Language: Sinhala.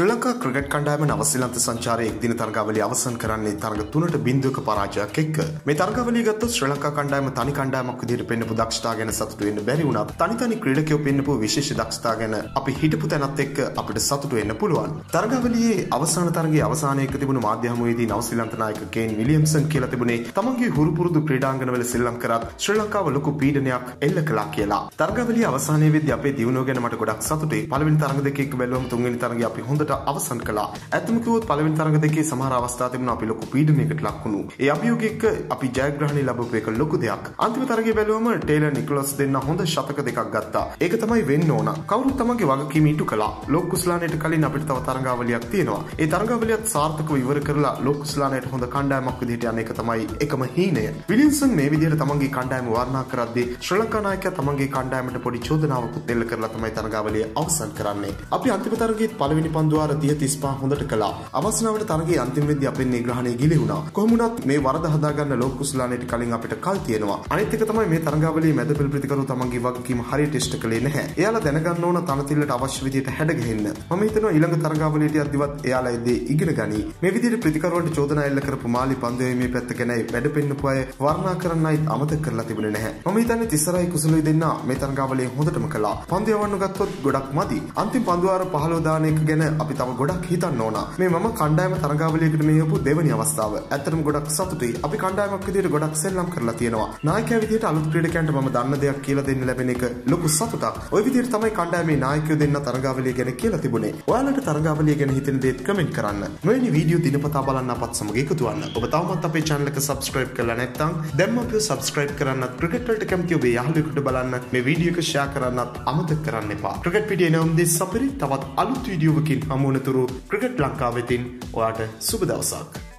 ශ්‍රී ලංකා ක්‍රිකට් කණ්ඩායම නවසිලන්ත සංචාරය එක්දින තරගාවලිය අවසන් කරන්නේ තරග තුනට බින්දුවක පරාජයක් එක්ක. මේ තරගාවලිය ගත්තොත් ශ්‍රී ලංකා කණ්ඩායම තනි කණ්ඩායමක් විදිහට පෙන්නපු දක්ෂතා ගැන සතුටු වෙන්න බැරි වුණත් තනි තනි ක්‍රීඩකයෝ පෙන්නපු විශේෂ දක්ෂතා ගැන අපි හිටපු තැනත් එක්ක අපිට සතුටු වෙන්න පුළුවන්. තරගාවලියේ අවසාන තරගයේ අවසානයේක තිබුණු මාධ්‍ය හමුවේදී නවසිලන්ත නායක කේන් විලියම්සන් කියලා තිබුණේ තමන්ගේ හුරු පුරුදු ක්‍රීඩාංගණවල සෙල්ලම් කරත් ශ්‍රී ලංකාව ලොකු පීඩනයක් එල්ල කළා කියලා. තරගාවලිය අවසානයේ වෙද්දී අපේ දියුණුව ගැන මට ගොඩක් සතුටුයි. පළවෙනි තරග දෙක එක්ක බැලුවම තුන්වෙනි තරගය අපි හොඳට අවසන් කළා. කළා. ඇත්තම කිව්වොත් පළවෙනි තරඟ දෙකේ සමහර අවස්ථා තිබුණා අපි ලොකු පීඩනයකට ලක් වුණු. ඒ අභියෝග එක්ක අපි ජයග්‍රහණය ලැබපු එක ලොකු දෙයක්. අන්තිම තරගය බැලුවම ටේලර් නිකලස් දෙන්න හොඳ ශතක දෙකක් ගත්තා. ඒක තමයි වෙන්න ඕන. කවුරුත් තමන්ගේ වගකීම ඉටු කළා. ලෝක කුස්ලානයට කලින් අපිට තව තරඟාවලියක් තියෙනවා. ඒ තරඟාවලියත් සාර්ථකව ඉවර කරලා ලෝක කුස්ලානයට හොඳ කණ්ඩායමක් විදිහට යන එක තමයි එකම හීනය. විලියම්සන් මේ විදිහට තමන්ගේ කණ්ඩායම වර්ණනා කරද්දී ශ්‍රී ලංකා නායකයා තමන්ගේ කණ්ඩායමට පොඩි චෝදනාවකුත් එල්ල කරලා තමයි තරඟාවලිය අවසන් කරන්නේ. අපි අන්තිම තරගයේත් පළවෙනි පන්දුවාර 30 35 හොඳට කළා. අවසනාවට තරගේ අන්තිම වෙද්දී අපේ නිග්‍රහණය ගිලිහුණා. කොහොම වුණත් මේ වරද හදාගන්න ලෝක කුසලානේට කලින් අපිට කල් තියෙනවා. අනිත් එක තමයි මේ තරඟාවලියේ මැද පෙළ ප්‍රතිකරු තමන්ගේ වගකීම හරියට ඉෂ්ට කළේ නැහැ. එයාලා දැනගන්න ඕන තනතිල්ලට අවශ්‍ය විදිහට හැඩ ගහෙන්න. මම හිතනවා ඊළඟ තරඟාවලියට යද්දිවත් එයාලා ඒ දේ ඉගෙන ගනි. මේ විදිහට ප්‍රතිකරුවන්ට චෝදනා එල්ල කරපු මාලි පන්දුවේ මේ පැත්ත ගැනයි වැඩ පෙන්නපු අය වර්ණනා කරන්නයි අමතක කරලා තිබුණේ නැහැ. මම හිතන්නේ තිස්සරයි කුසලුයි දෙන්න මේ තරඟාවලිය හොඳටම කළා. පන්දු යවන්න ගත්තොත් ගොඩක් මදි. අන්තිම පන්දුවාර 15 දාන එක ගැන අපි තව ගොඩක් හිතන්න ඕන. මේ මම කණ්ඩායම තරගාවලියකට මෙහපු දෙවනි අවස්ථාව. ඇත්තටම ගොඩක් සතුටුයි. අපි කණ්ඩායමක් විදිහට ගොඩක් සෙල්ලම් කරලා තියෙනවා. නායකයා විදිහට අලුත් ක්‍රීඩකයන්ට මම දන්න දෙයක් කියලා දෙන්න ලැබෙන එක ලොකු සතුටක්. ওই විදිහට තමයි කණ්ඩායමේ නායකයෝ දෙන්න තරගාවලිය ගැන කියලා තිබුණේ. ඔයාලට තරගාවලිය ගැන හිතෙන දේත් කමෙන්ට් කරන්න. මෙවැනි වීඩියෝ දිනපතා බලන්න අපත් සමග එකතු වෙන්න. ඔබ තවමත් අපේ channel එක subscribe කරලා නැත්නම් දැන්ම අපිව subscribe කරන්නත් ක්‍රිකට් වලට කැමති ඔබේ යාළුවෙකුට බලන්න මේ වීඩියෝ එක share කරන්නත් අමතක කරන්න එපා. ක්‍රිකට් පිටියේ නැවුම් දෙස් සපරි තවත් අලුත් වීඩියෝවකින් හමු වනතුරු ක්‍රිකට් ලංකාවෙතින් ඔයාට සුබ දවසක්.